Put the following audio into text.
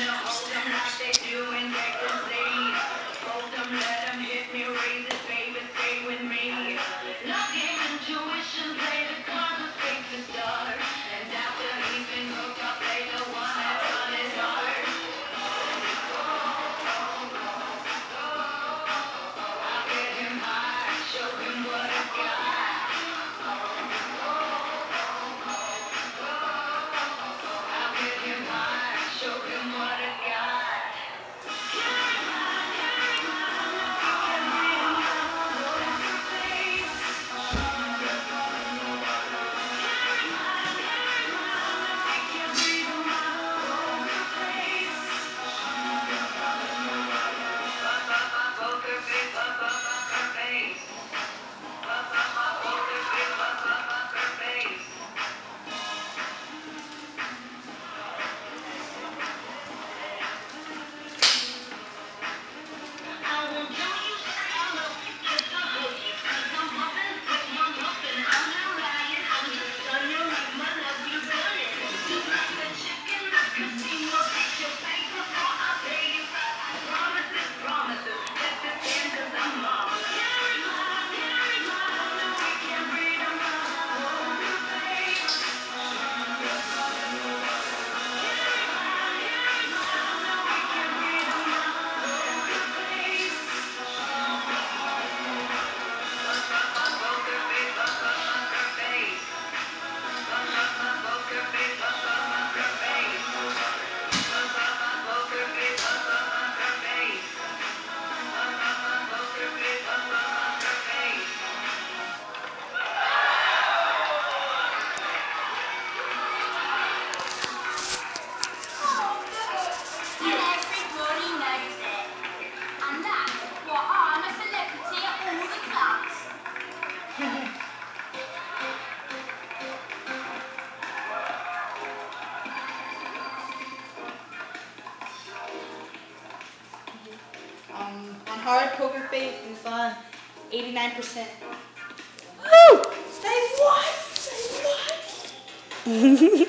Um, on hard poker face, and fun. 89%. Woo! Say what? Say what?